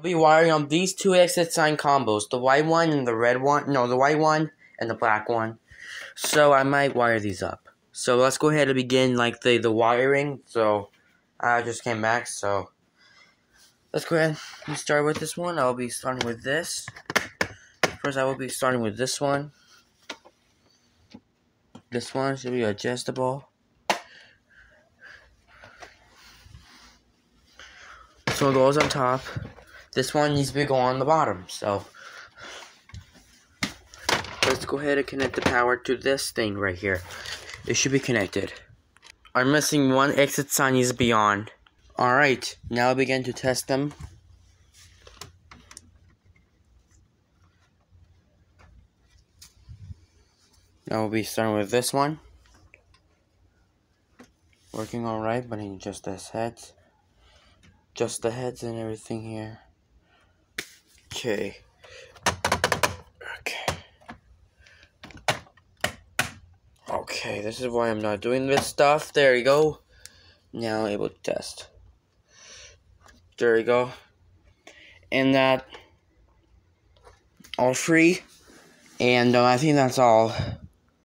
I'll be wiring on these two exit sign combos, the white one and the red one, no, the white one and the black one. So I might wire these up. So let's go ahead and begin like the, the wiring. So I just came back, so let's go ahead and start with this one. I'll be starting with this. First I will be starting with this one. This one should be adjustable. So goes on top. This one needs to go on the bottom, so let's go ahead and connect the power to this thing right here. It should be connected. I'm missing one exit sign is beyond. Alright, now begin to test them. Now we'll be starting with this one. Working alright, but in just this heads. Just the heads and everything here. Okay. Okay. Okay, this is why I'm not doing this stuff. There you go. Now able to test. There you go. And that all free. And uh, I think that's all.